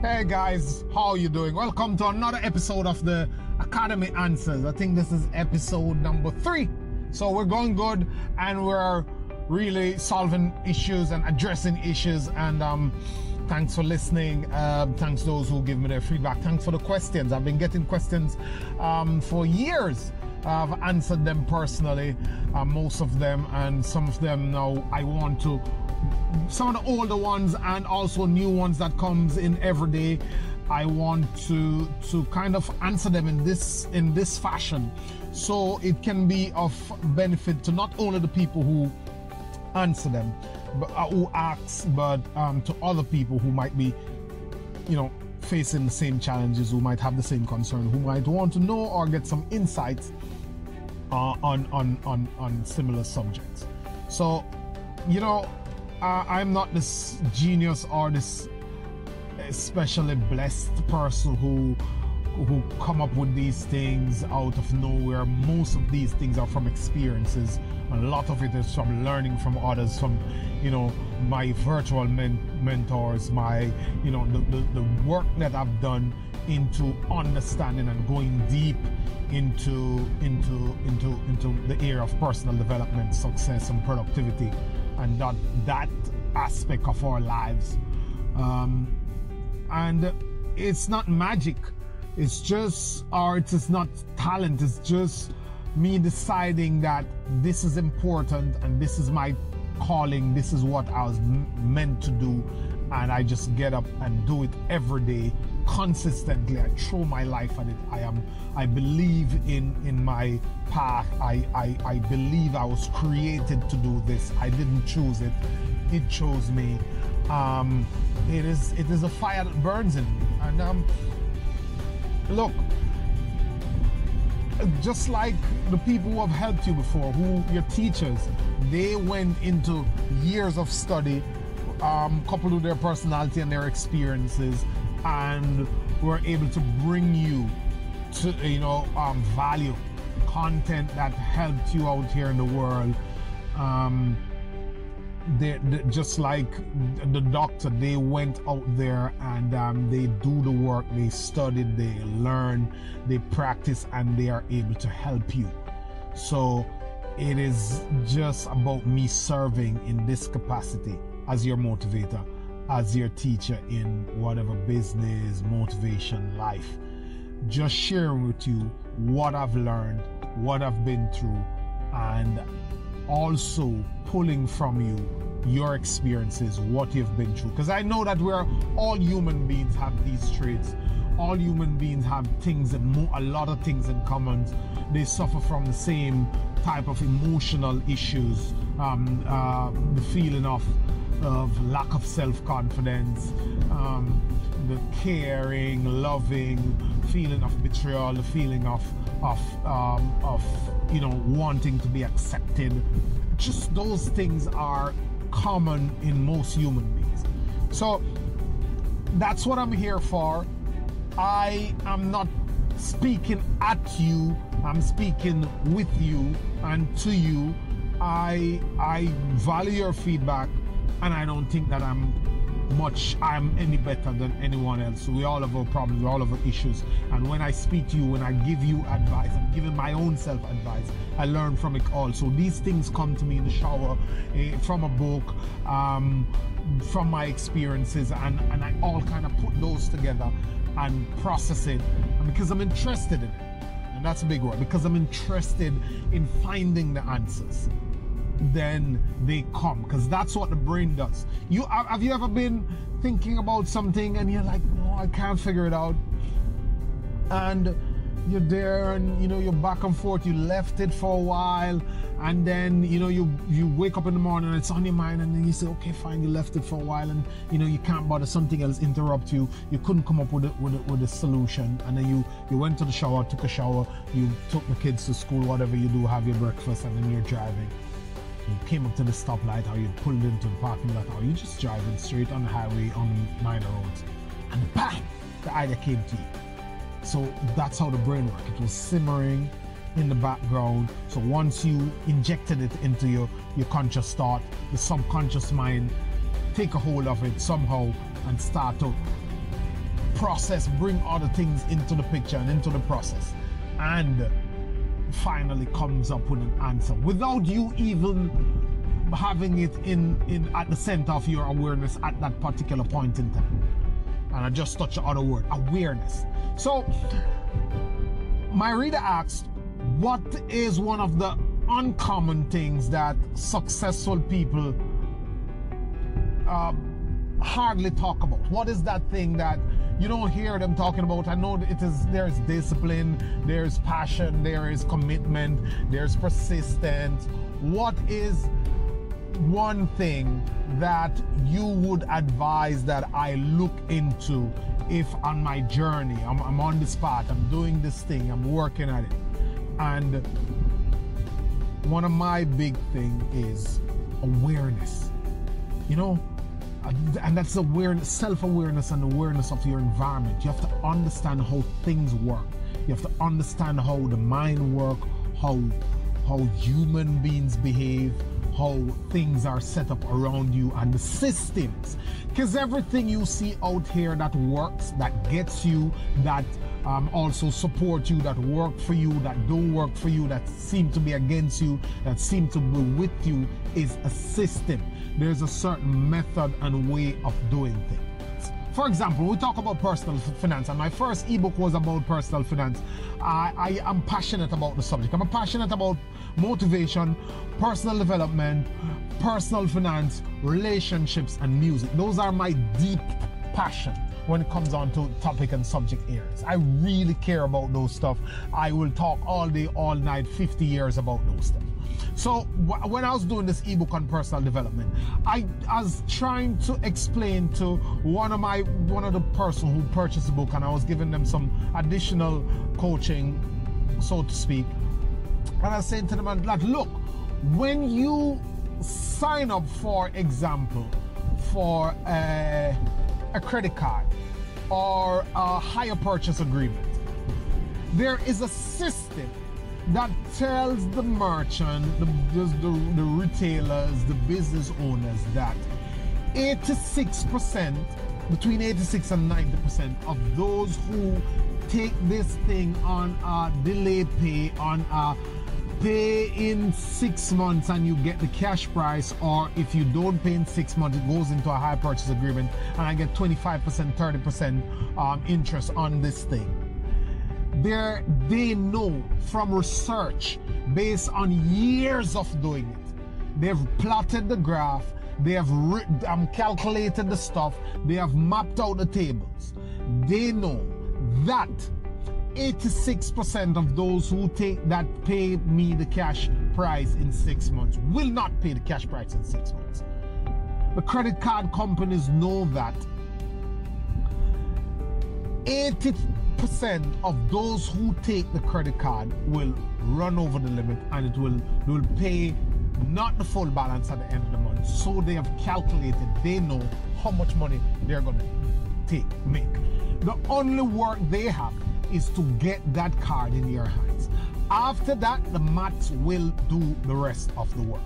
Hey guys, how are you doing? Welcome to another episode of the Academy Answers. I think this is episode number three. So we're going good and we're really solving issues and addressing issues. And um, thanks for listening. Uh, thanks those who give me their feedback. Thanks for the questions. I've been getting questions um, for years. I've answered them personally, uh, most of them, and some of them now I want to some of the older ones and also new ones that comes in every day. I want to to kind of answer them in this in this fashion. So it can be of benefit to not only the people who answer them but uh, who ask but um, to other people who might be you know facing the same challenges who might have the same concern who might want to know or get some insights uh, on on on on similar subjects. So you know I'm not this genius or this especially blessed person who who come up with these things out of nowhere. Most of these things are from experiences. A lot of it is from learning from others, from you know my virtual men- mentors, my you know the, the, the work that I've done into understanding and going deep into into into into the area of personal development, success, and productivity and that that aspect of our lives. Um, and it's not magic. It's just art. It's not talent. It's just me deciding that this is important and this is my calling. This is what I was meant to do, and I just get up and do it every day consistently. I throw my life at it. I am. I believe in in my path. I I, I believe I was created to do this. I didn't choose it. It chose me. Um, it is it is a fire that burns in me. And um, look, just like the people who have helped you before, who your teachers, they went into years of study, um, coupled with their personality and their experiences, and we're able to bring you to you know um, value content that helps you out here in the world. Um, they, they, just like the doctor they went out there and um, they do the work they studied they learn they practice and they are able to help you. So it is just about me serving in this capacity as your motivator as your teacher in whatever business, motivation, life. Just sharing with you what I've learned, what I've been through, and also pulling from you your experiences, what you've been through. Because I know that we're all human beings have these traits. All human beings have things a lot of things in common. They suffer from the same type of emotional issues, um, uh, the feeling of of lack of self-confidence, um, the caring, loving feeling of betrayal, the feeling of of um, of you know wanting to be accepted. Just those things are common in most human beings. So that's what I'm here for. I am not speaking at you. I'm speaking with you and to you. I I value your feedback and I don't think that I'm much I'm any better than anyone else. We all have our problems, we all have our issues. And when I speak to you, when I give you advice, I'm giving my own self advice. I learn from it all. So these things come to me in the shower, eh, from a book, um, from my experiences, and, and I all kind of put those together and process it. And because I'm interested in it. And that's a big word, because I'm interested in finding the answers then they come because that's what the brain does. You have you ever been thinking about something and you're like no i can't figure it out and you're there and you know you're back and forth you left it for a while and then you know you you wake up in the morning and it's on your mind and then you say okay fine you left it for a while and you know you can't bother something else interrupt you. You couldn't come up with a, with with a solution and then you you went to the shower took a shower you took the kids to school whatever you do have your breakfast and then you're driving you came up to the stoplight or you pulled into the parking lot or you just driving straight on the highway on minor roads and bang the idea came to you. So that's how the brain works it was simmering in the background. So once you injected it into your your conscious thought the subconscious mind take a hold of it somehow and start to process, bring other things into the picture and into the process. And finally comes up with an answer without you even having it in, in at the center of your awareness at that particular point in time. And I just touched the other word, awareness. So my reader asked, what is one of the uncommon things that successful people uh, hardly talk about? What is that thing that you don't hear them talking about? I know it is there's discipline, there's passion, there is commitment, there's persistence. What is one thing that you would advise that I look into if on my journey, I'm, I'm on the spot, I'm doing this thing, I'm working at it. And one of my big thing is awareness. You know, and that's awareness, self-awareness and awareness of your environment. You have to understand how things work. You have to understand how the mind work, how how human beings behave, how things are set up around you and the systems. Because everything you see out here that works, that gets you, that um, also support you, that work for you, that don't work for you, that seem to be against you, that seem to be with you, is a system. There's a certain method and way of doing things. For example, we talk about personal finance, and my first ebook was about personal finance. I, I am passionate about the subject. I'm passionate about motivation, personal development, personal finance, relationships, and music. Those are my deep passion when it comes on to topic and subject areas. I really care about those stuff. I will talk all day, all night, 50 years about those stuff. So when I was doing this ebook on personal development, I, was trying to explain to one of my one of the person who purchased the book, and I was giving them some additional coaching, so to speak. And I said to them like, look, when you sign up, for example, for a, a credit card or a hire purchase agreement, there is a system that tells the merchant, the, the, the retailers, the business owners that 86%, between 86 and 90% of those who take this thing on a delay pay, on a pay in six months and you get the cash price, or if you don't pay in six months, it goes into a hire purchase agreement and I get 25%, 30% um, interest on this thing there they know from research based on years of doing it. They've plotted the graph, they have um, calculated the stuff, they have mapped out the tables. They know that 86% of those who take that pay me the cash price in six months will not pay the cash price in six months. The credit card companies know that 80 percent of those who take the credit card will run over the limit and it will will pay not the full balance at the end of the month. So they have calculated, they know how much money they're gonna take, make. The only work they have is to get that card in your hands. After that, the maths will do the rest of the work.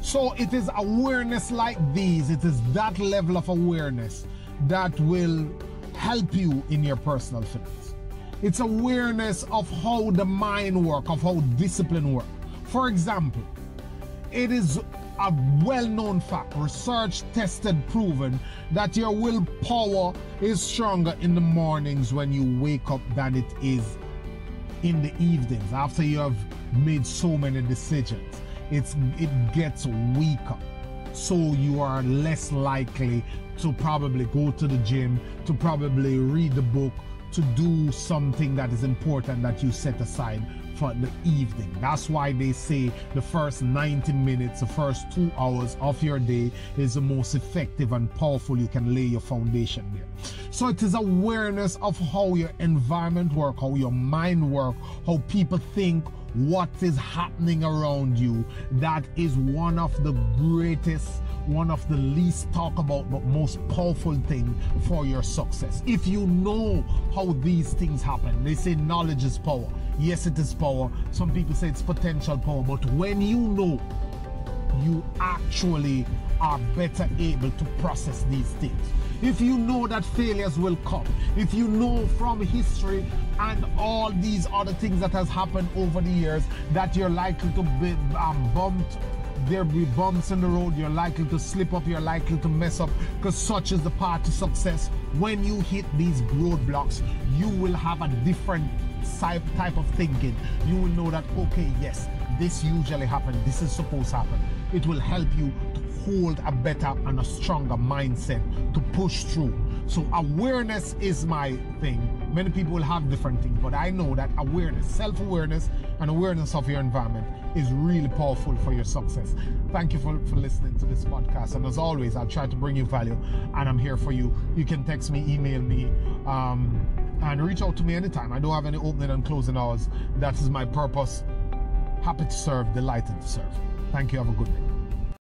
So it is awareness like these, it is that level of awareness that will help you in your personal finance. It's awareness of how the mind work, of how discipline work. For example, it is a well-known fact, research tested, proven that your willpower is stronger in the mornings when you wake up than it is in the evenings after you have made so many decisions. It's it gets weaker. So you are less likely to probably go to the gym, to probably read the book, to do something that is important that you set aside for the evening. That's why they say the first 90 minutes, the first two hours of your day is the most effective and powerful. You can lay your foundation there. So it is awareness of how your environment work, how your mind work, how people think, what is happening around you. That is one of the greatest one of the least talked about but most powerful thing for your success. If you know how these things happen, they say knowledge is power. Yes, it is power. Some people say it's potential power, but when you know, you actually are better able to process these things. If you know that failures will come, if you know from history and all these other things that has happened over the years that you're likely to be um, bumped there'll be bumps in the road, you're likely to slip up, you're likely to mess up, because such is the path to success. When you hit these roadblocks, you will have a different type of thinking. You will know that, okay, yes, this usually happens, this is supposed to happen. It will help you to hold a better and a stronger mindset to push through. So awareness is my thing. Many people have different things, but I know that awareness, self-awareness and awareness of your environment is really powerful for your success. Thank you for, for listening to this podcast. And as always, I'll try to bring you value and I'm here for you. You can text me, email me, um, and reach out to me anytime. I don't have any opening and closing hours. That is my purpose. Happy to serve, delighted to serve. Thank you. Have a good day.